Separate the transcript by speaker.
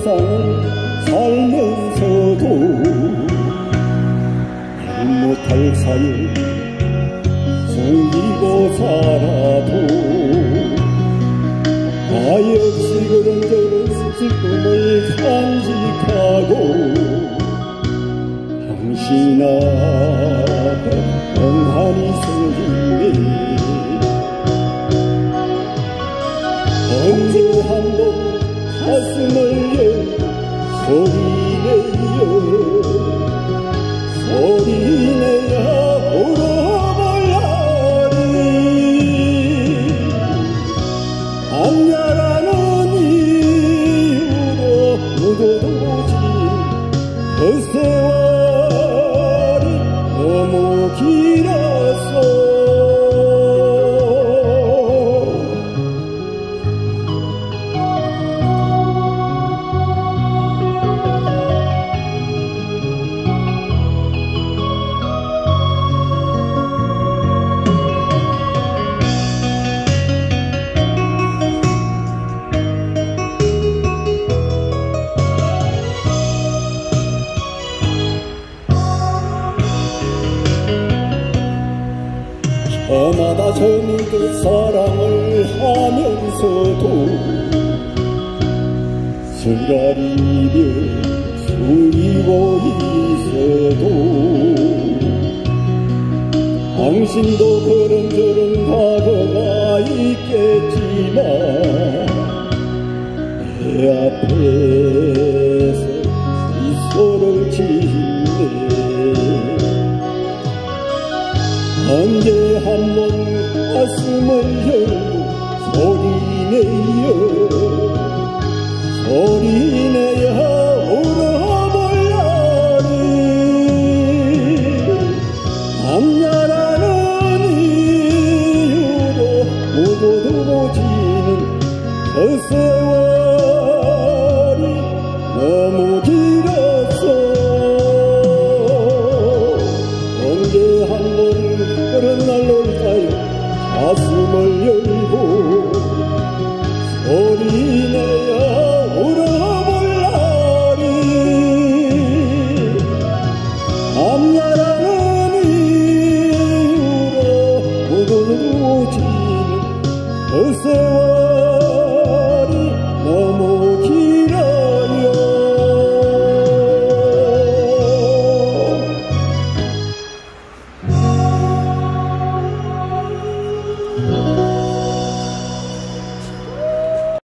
Speaker 1: 세상을 살면서도 못할 삶을 숨기고 살아도 나 역시 그런저런 슬픔을 간직하고 당신 앞에 멍하니 서있네 언제 한번 가슴을 열고 소리내요. 소리내야 울어봐야리. 암야라는 이유로 묻어두지 그 세월 저마다 저민듯 사랑을 하면서도 순간이별 숨기고 있어도 당신도 그런저런 과거가 있겠지만 내 앞에 언제 한 번 가슴을 열고 소리내요. 소리내야 울어보려니 남녀라는 이유로 묻어두고 지는 그 세월 红色。